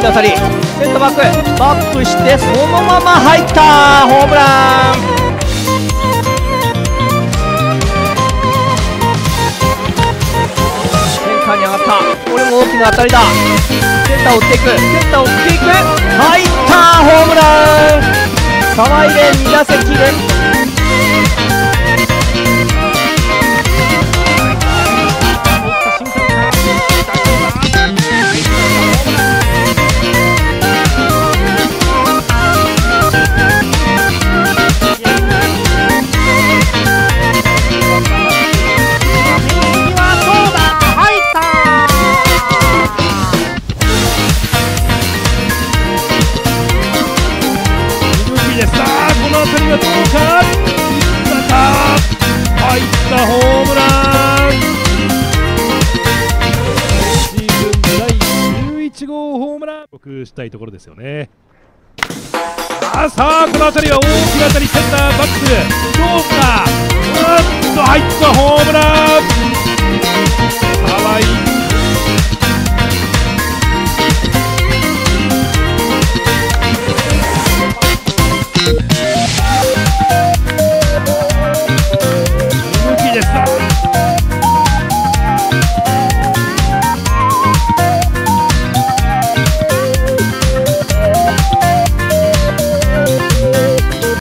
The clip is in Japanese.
き当たりセンターバックバックしてそのまま入ったホームラン。センターに上がった。これも大きな当たりだ。センターを追っていく。センターを追っていく。入ったホームラン。沢井連2打席連続。ホームランシーズン第11号ホームラン。僕したいところですよね。あさあこの辺りは大きな当たりセンターバック。どうか？